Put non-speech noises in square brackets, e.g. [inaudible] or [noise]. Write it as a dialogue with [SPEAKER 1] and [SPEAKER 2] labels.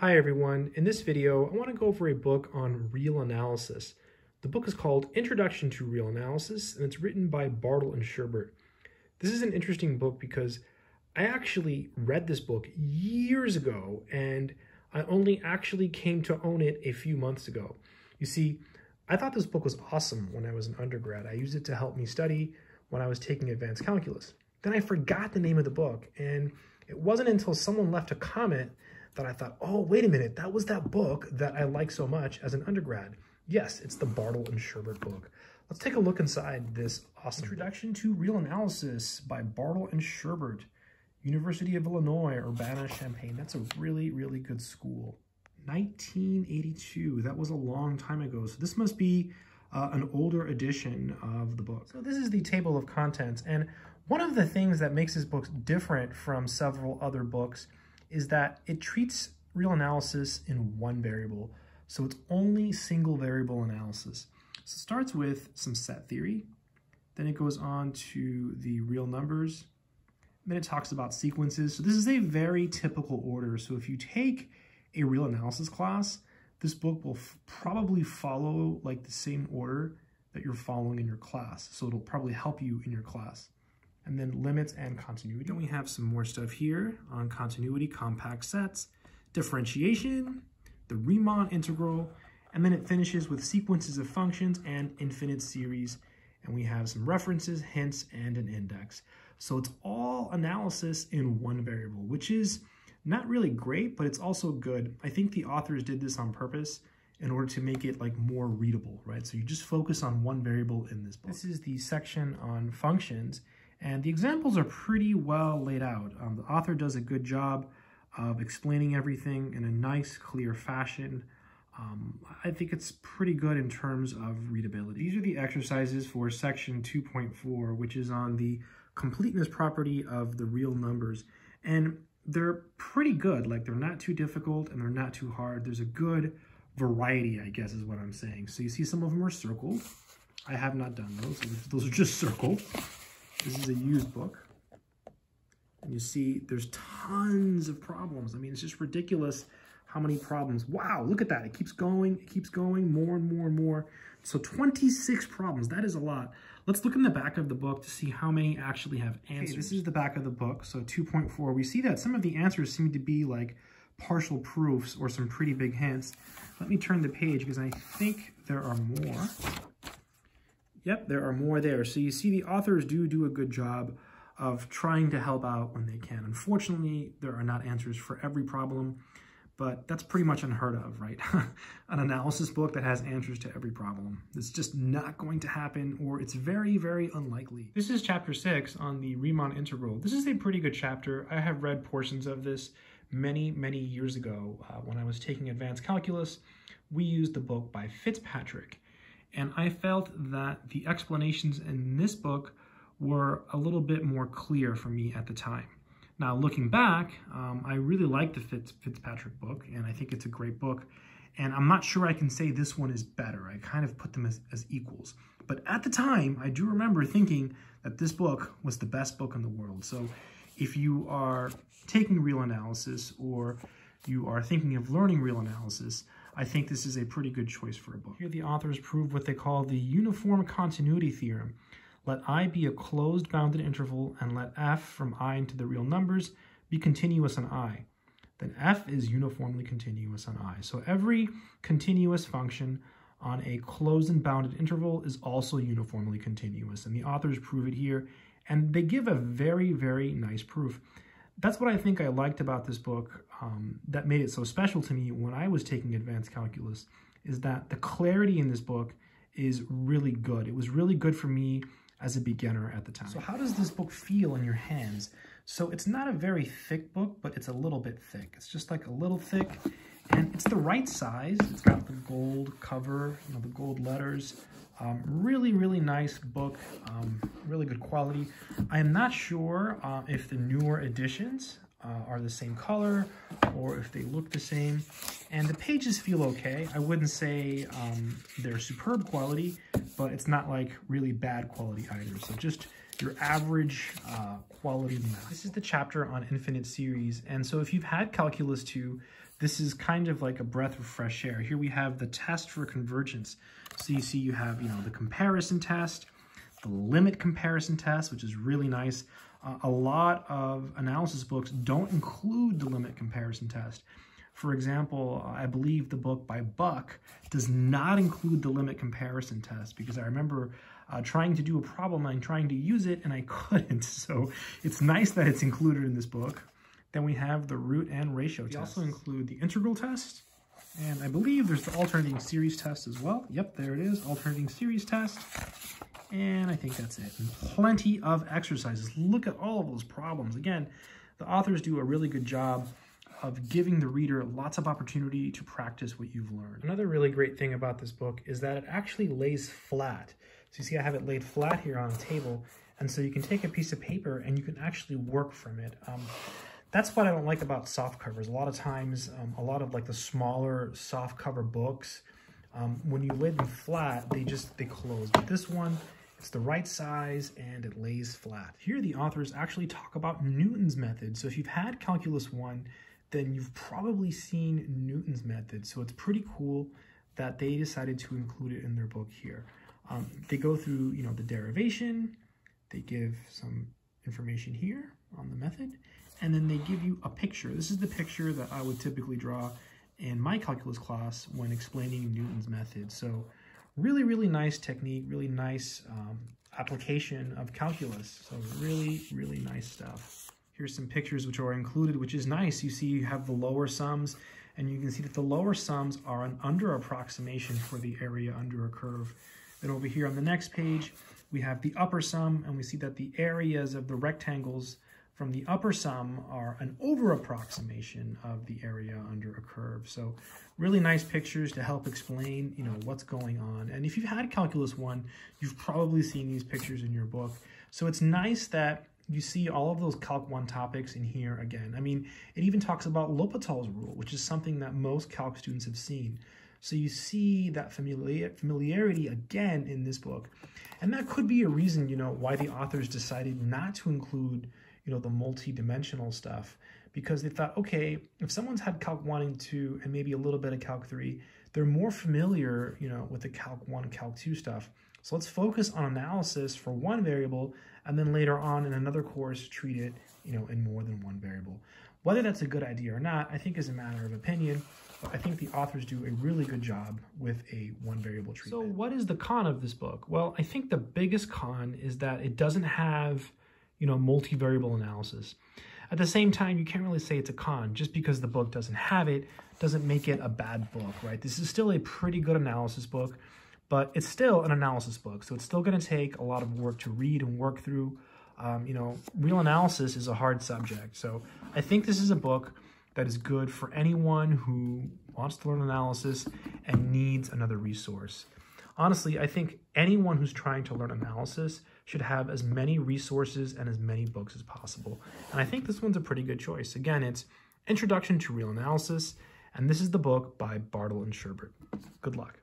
[SPEAKER 1] Hi everyone, in this video I want to go over a book on real analysis. The book is called Introduction to Real Analysis and it's written by Bartle and Sherbert. This is an interesting book because I actually read this book years ago and I only actually came to own it a few months ago. You see, I thought this book was awesome when I was an undergrad. I used it to help me study when I was taking advanced calculus. Then I forgot the name of the book and it wasn't until someone left a comment that I thought, oh, wait a minute, that was that book that I liked so much as an undergrad. Yes, it's the Bartle and Sherbert book. Let's take a look inside this awesome Introduction to Real Analysis by Bartle and Sherbert, University of Illinois, Urbana-Champaign. That's a really, really good school. 1982, that was a long time ago. So this must be uh, an older edition of the book. So this is the table of contents. And one of the things that makes this book different from several other books is that it treats real analysis in one variable. So it's only single variable analysis. So it starts with some set theory, then it goes on to the real numbers, then it talks about sequences. So this is a very typical order. So if you take a real analysis class, this book will probably follow like the same order that you're following in your class. So it'll probably help you in your class and then limits and continuity. Then we have some more stuff here on continuity, compact sets, differentiation, the Riemann integral, and then it finishes with sequences of functions and infinite series. And we have some references, hints, and an index. So it's all analysis in one variable, which is not really great, but it's also good. I think the authors did this on purpose in order to make it like more readable, right? So you just focus on one variable in this book. This is the section on functions. And the examples are pretty well laid out. Um, the author does a good job of explaining everything in a nice, clear fashion. Um, I think it's pretty good in terms of readability. These are the exercises for section 2.4, which is on the completeness property of the real numbers. And they're pretty good. Like, they're not too difficult and they're not too hard. There's a good variety, I guess is what I'm saying. So you see some of them are circled. I have not done those. Those are just circled. This is a used book. And you see there's tons of problems. I mean, it's just ridiculous how many problems. Wow, look at that. It keeps going, it keeps going, more and more and more. So 26 problems, that is a lot. Let's look in the back of the book to see how many actually have answers. Okay, this is the back of the book, so 2.4. We see that some of the answers seem to be like partial proofs or some pretty big hints. Let me turn the page because I think there are more. Yep, there are more there. So you see the authors do do a good job of trying to help out when they can. Unfortunately, there are not answers for every problem, but that's pretty much unheard of, right? [laughs] An analysis book that has answers to every problem. It's just not going to happen, or it's very, very unlikely. This is chapter six on the Riemann integral. This is a pretty good chapter. I have read portions of this many, many years ago uh, when I was taking advanced calculus. We used the book by Fitzpatrick. And I felt that the explanations in this book were a little bit more clear for me at the time. Now, looking back, um, I really like the Fitz, Fitzpatrick book, and I think it's a great book. And I'm not sure I can say this one is better. I kind of put them as, as equals. But at the time, I do remember thinking that this book was the best book in the world. So if you are taking real analysis or you are thinking of learning real analysis, I think this is a pretty good choice for a book. Here the authors prove what they call the uniform continuity theorem. Let i be a closed bounded interval and let f from i into the real numbers be continuous on i. Then f is uniformly continuous on i. So every continuous function on a closed and bounded interval is also uniformly continuous. And the authors prove it here. And they give a very, very nice proof that's what I think I liked about this book um, that made it so special to me when I was taking advanced calculus is that the clarity in this book is really good. It was really good for me as a beginner at the time. So how does this book feel in your hands? So it's not a very thick book, but it's a little bit thick. It's just like a little thick and it's the right size. It's got the gold cover, you know, the gold letters. Um, really, really nice book, um, really good quality. I am not sure uh, if the newer editions uh, are the same color or if they look the same. And the pages feel okay. I wouldn't say um, they're superb quality, but it's not like really bad quality either. So just your average uh, quality math. This is the chapter on infinite series. And so if you've had Calculus 2, this is kind of like a breath of fresh air. Here we have the test for convergence. So you see you have, you know, the comparison test, the limit comparison test, which is really nice. Uh, a lot of analysis books don't include the limit comparison test. For example, I believe the book by Buck does not include the limit comparison test because I remember uh, trying to do a problem and trying to use it and I [laughs] couldn't. So it's nice that it's included in this book. Then we have the root and ratio we tests. also include the integral test. And I believe there's the alternating series test as well. Yep, there it is, alternating series test. And I think that's it. And plenty of exercises. Look at all of those problems. Again, the authors do a really good job of giving the reader lots of opportunity to practice what you've learned. Another really great thing about this book is that it actually lays flat. So you see I have it laid flat here on the table, and so you can take a piece of paper and you can actually work from it. Um, that's what I don't like about soft covers. A lot of times, um, a lot of like the smaller soft cover books, um, when you lay them flat, they just, they close. But this one, it's the right size and it lays flat. Here the authors actually talk about Newton's method. So if you've had Calculus 1, then you've probably seen Newton's method. So it's pretty cool that they decided to include it in their book here. Um, they go through, you know, the derivation, they give some information here on the method, and then they give you a picture. This is the picture that I would typically draw in my calculus class when explaining Newton's method. So really, really nice technique, really nice um, application of calculus. So really, really nice stuff. Here's some pictures which are included, which is nice. You see you have the lower sums, and you can see that the lower sums are an under approximation for the area under a curve. Then over here on the next page, we have the upper sum, and we see that the areas of the rectangles from the upper sum are an over approximation of the area under a curve. So really nice pictures to help explain, you know, what's going on. And if you've had Calculus 1, you've probably seen these pictures in your book. So it's nice that you see all of those Calc 1 topics in here again. I mean, it even talks about L'Hopital's rule, which is something that most Calc students have seen. So you see that familiarity again in this book. And that could be a reason, you know, why the authors decided not to include, you know, the multi-dimensional stuff. Because they thought, okay, if someone's had Calc 1 and 2 and maybe a little bit of Calc 3, they're more familiar, you know, with the Calc 1, Calc 2 stuff. So let's focus on analysis for one variable and then later on in another course treat it, you know, in more than one variable. Whether that's a good idea or not, I think is a matter of opinion. But I think the authors do a really good job with a one variable treatment. So what is the con of this book? Well, I think the biggest con is that it doesn't have, you know, multivariable analysis. At the same time, you can't really say it's a con. Just because the book doesn't have it doesn't make it a bad book, right? This is still a pretty good analysis book but it's still an analysis book. So it's still going to take a lot of work to read and work through. Um, you know, real analysis is a hard subject. So I think this is a book that is good for anyone who wants to learn analysis and needs another resource. Honestly, I think anyone who's trying to learn analysis should have as many resources and as many books as possible. And I think this one's a pretty good choice. Again, it's Introduction to Real Analysis, and this is the book by Bartle and Sherbert. Good luck.